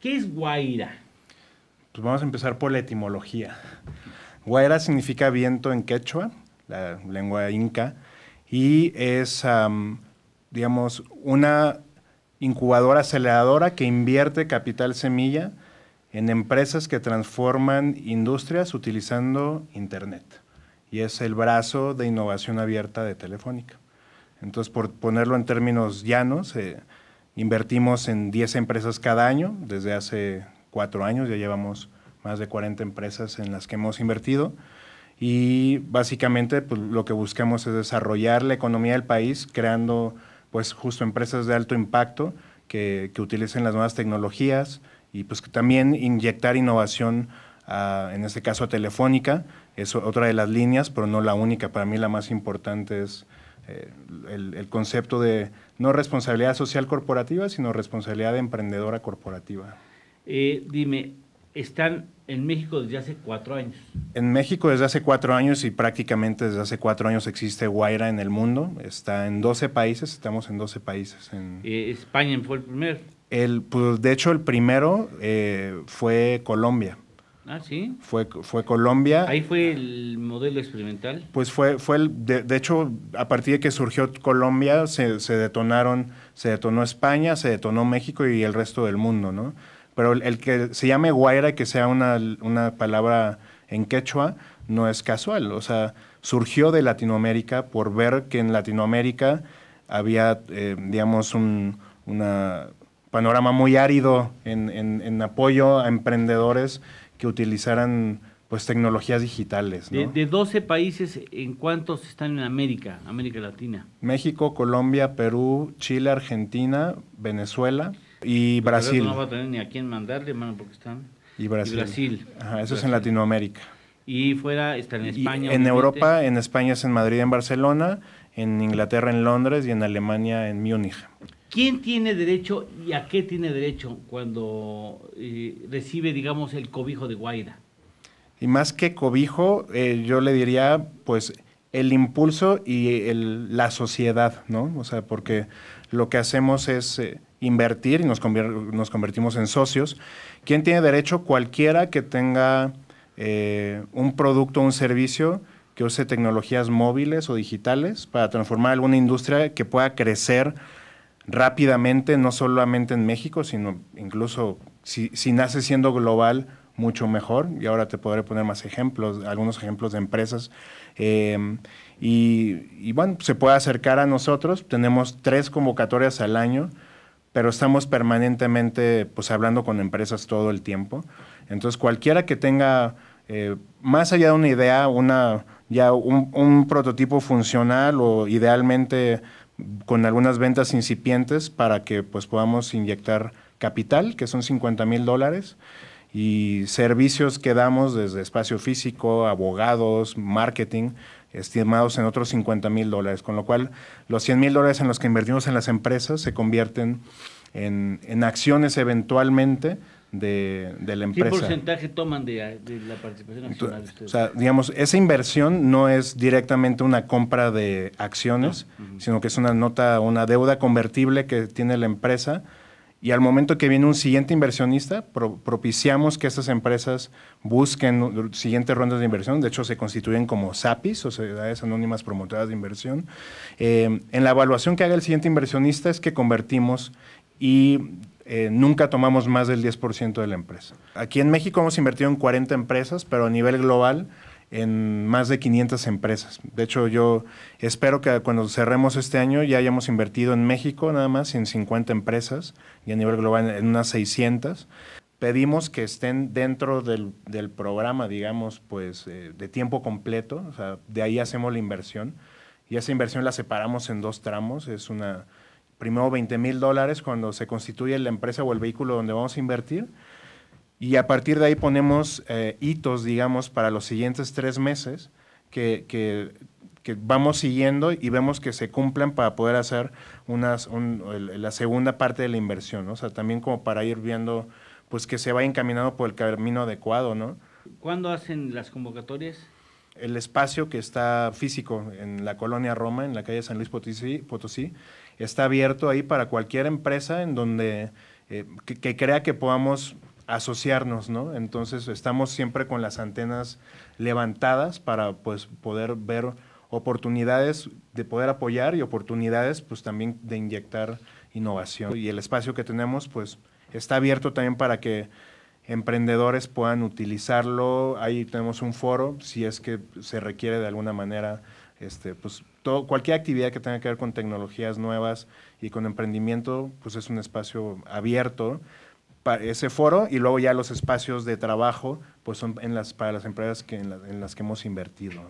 ¿Qué es Guaira? Pues vamos a empezar por la etimología. Guaira significa viento en quechua, la lengua inca, y es, digamos, una incubadora aceleradora que invierte capital semilla en empresas que transforman industrias utilizando Internet. Y es el brazo de innovación abierta de Telefónica. Entonces, por ponerlo en términos llanos, eh, invertimos en 10 empresas cada año, desde hace cuatro años, ya llevamos más de 40 empresas en las que hemos invertido. Y básicamente pues, lo que buscamos es desarrollar la economía del país creando pues justo empresas de alto impacto que, que utilicen las nuevas tecnologías y pues también inyectar innovación, en este caso a Telefónica, es otra de las líneas, pero no la única. Para mí la más importante es eh, el, concepto de no responsabilidad social corporativa, sino responsabilidad emprendedora corporativa. Eh, dime, están en México desde hace cuatro años. En México desde hace cuatro años y prácticamente desde hace cuatro años existe Guaira en el mundo. Está en 12 países, estamos en 12 países. En... Eh, España fue el primero. El, pues, de hecho, el primero eh, fue Colombia. Ah, sí. Fue, fue Colombia. Ahí fue el modelo experimental. Pues fue, fue el, de, de hecho, a partir de que surgió Colombia, se, se, detonaron, se detonó España, se detonó México y el resto del mundo, ¿no? Pero el, que se llame Guaira, que sea una, una, palabra en quechua, no es casual. O sea, surgió de Latinoamérica por ver que en Latinoamérica había, eh, digamos, un una panorama muy árido en, en, en, apoyo a emprendedores que utilizaran pues tecnologías digitales. De, de, 12 países, ¿en cuántos están en América, América Latina? México, Colombia, Perú, Chile, Argentina, Venezuela. Y Brasil. No va a tener ni a quién mandarle, hermano, porque están. Y Brasil. Y Brasil. Ajá, eso es en Latinoamérica. Y fuera está en España. Y en Europa, en España es en Madrid, en Barcelona, en Inglaterra, en Londres y en Alemania, en Múnich. ¿Quién tiene derecho y a qué tiene derecho cuando eh, recibe, digamos, el cobijo de Guaira? Y más que cobijo, eh, yo le diría, pues, el impulso y la sociedad, ¿no? O sea, porque lo que hacemos es eh, invertir y nos, nos, convertimos en socios. ¿Quién tiene derecho? Cualquiera que tenga un producto o un servicio que use tecnologías móviles o digitales para transformar alguna industria que pueda crecer rápidamente, no solamente en México, sino incluso si, si nace siendo global, mucho mejor. Y ahora te podré poner más ejemplos, algunos ejemplos de empresas. Y, y, bueno, se puede acercar a nosotros. Tenemos tres convocatorias al año pero estamos permanentemente pues, hablando con empresas todo el tiempo. Entonces, cualquiera que tenga, eh, más allá de una idea, una, ya un, un, prototipo funcional o idealmente con algunas ventas incipientes para que pues, podamos inyectar capital, que son 50 mil dólares, y servicios que damos desde espacio físico, abogados, marketing, estimados en otros 50 mil dólares, con lo cual los 100 mil dólares en los que invertimos en las empresas se convierten en, en acciones eventualmente de, de, la empresa. ¿Qué porcentaje toman de, de la participación accional? O sea, digamos, esa inversión no es directamente una compra de acciones, uh -huh. sino que es una nota, una deuda convertible que tiene la empresa y al momento que viene un siguiente inversionista, pro, propiciamos que estas empresas busquen siguientes rondas de inversión. De hecho, se constituyen como SAPIs, Sociedades Anónimas Promotoras de Inversión. Eh, en la evaluación que haga el siguiente inversionista es que convertimos y eh, nunca tomamos más del 10% de la empresa. Aquí en México hemos invertido en 40 empresas, pero a nivel global en más de 500 empresas. De hecho, yo espero que cuando cerremos este año ya hayamos invertido en México nada más en 50 empresas y a nivel global en unas 600. Pedimos que estén dentro del, programa, digamos, pues eh, de tiempo completo, o sea, de ahí hacemos la inversión y esa inversión la separamos en dos tramos. Es una, primero 20 mil dólares cuando se constituye la empresa o el vehículo donde vamos a invertir y a partir de ahí ponemos eh, hitos, digamos, para los siguientes tres meses que, que, vamos siguiendo y vemos que se cumplen para poder hacer la segunda parte de la inversión. O sea, también como para ir viendo, pues que se vaya encaminando por el camino adecuado, ¿no? ¿Cuándo hacen las convocatorias? El espacio que está físico en la colonia Roma, en la calle San Luis Potosí, Potosí está abierto ahí para cualquier empresa en donde eh, que, crea que podamos asociarnos, ¿no? Entonces estamos siempre con las antenas levantadas para pues poder ver oportunidades de poder apoyar y oportunidades pues también de inyectar innovación. Y el espacio que tenemos pues está abierto también para que emprendedores puedan utilizarlo. Ahí tenemos un foro, si es que se requiere de alguna manera, este, pues todo, cualquier actividad que tenga que ver con tecnologías nuevas y con emprendimiento, pues es un espacio abierto para ese foro y luego ya los espacios de trabajo, pues son en las, para las empresas que, en, las que hemos invertido.